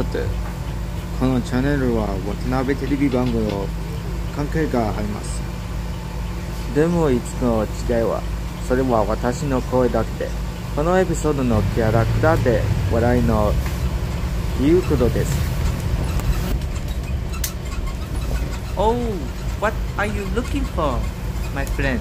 ってこのチャンネルは渡辺テレビ番組の関係がありますでもいつの違いはそれは私の声だけでこのエピソードのキャラクターで話題のいうことです Oh, what are you looking for, my friend?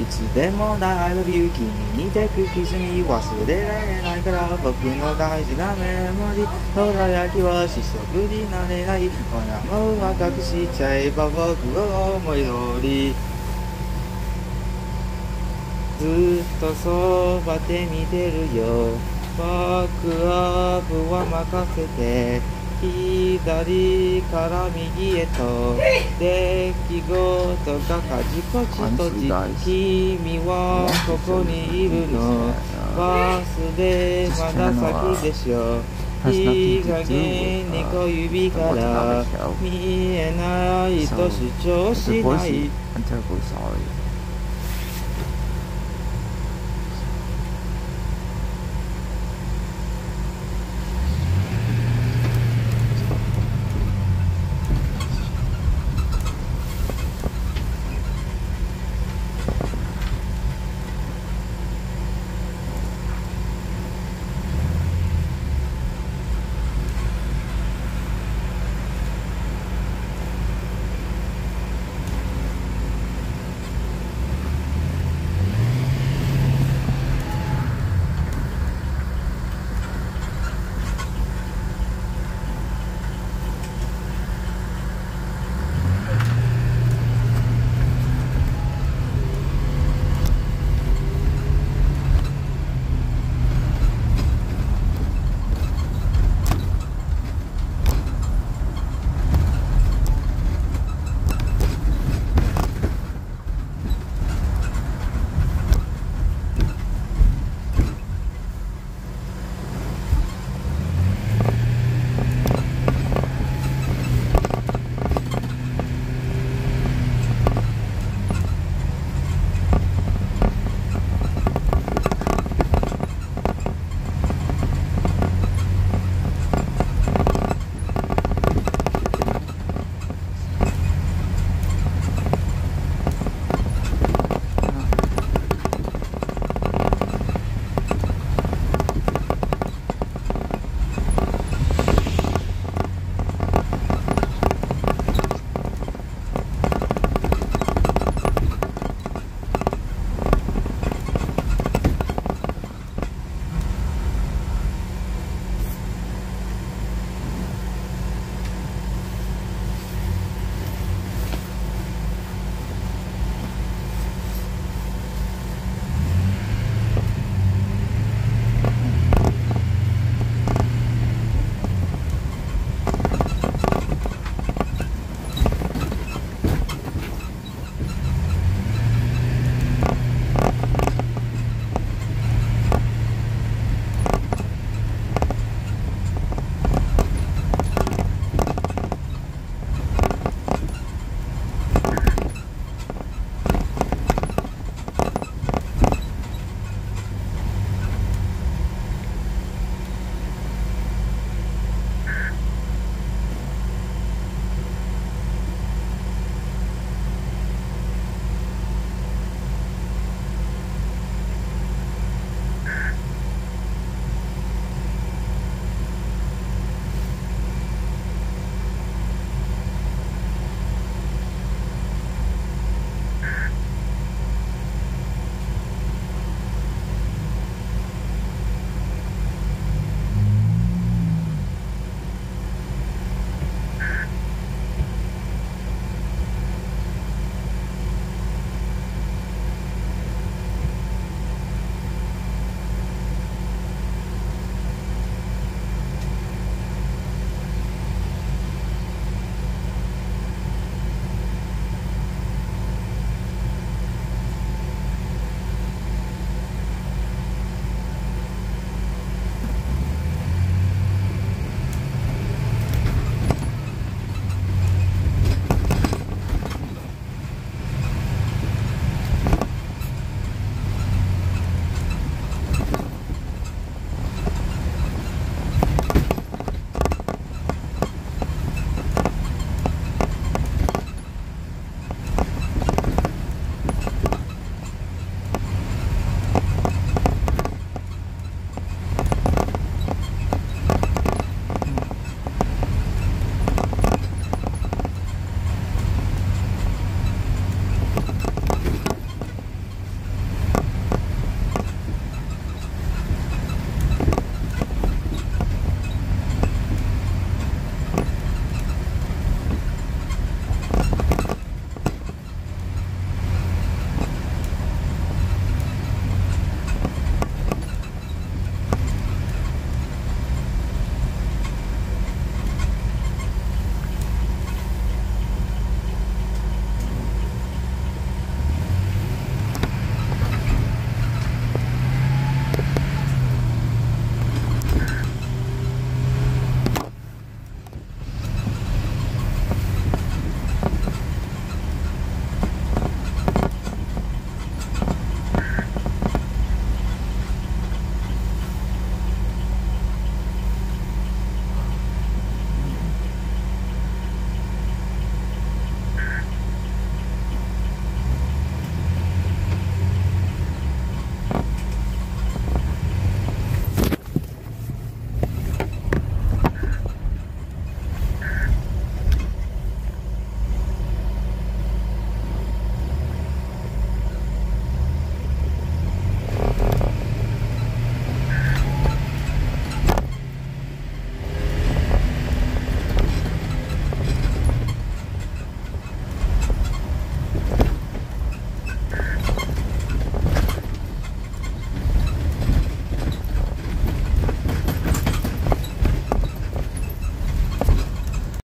いつでも I love you 君にてくキスに忘れられないから僕の大事なメモリ輝きは失速になれないこんなもんは隠しちゃえば僕を思い通りずっとそばで見てるよバックアップは任せて左から右へと出来事がかじこちとじ君はここにいるの。忘れまだ先でしょいい加減に小指から見えないと主張しない。